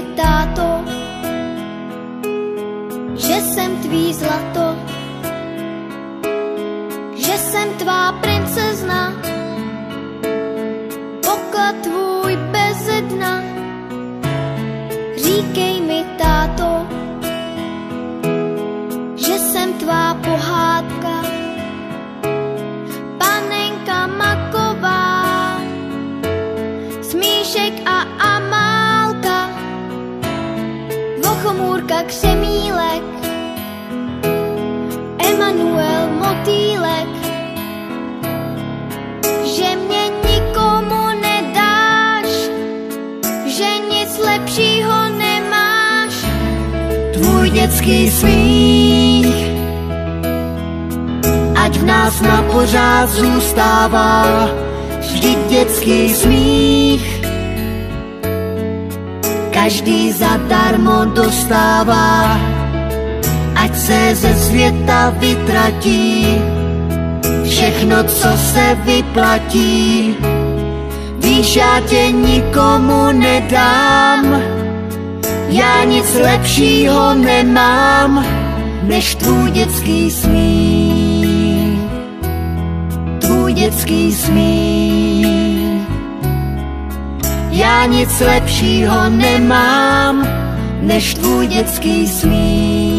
mi, táto, že jsem tvý zlato, že jsem tvá princezna, poklad tvůj bez dna. Říkej mi, táto, že jsem tvá pohádka, panenka maková, smíšek a amálka, vochomůrka křemílek, Emanuel motýlek, že mě nikomu nedáš, že nic lepšího nemáš. tvůj dětský smích, ať v nás na pořád zůstává, vždyť dětský smích. Každý zadarmo dostává, ať se ze světa vytratí, všechno, co se vyplatí. Víš, já tě nikomu nedám, já nic lepšího nemám, než tvůj dětský smích. Tvůj dětský smích. Nic lepšího nemám, než tvůj dětský smích.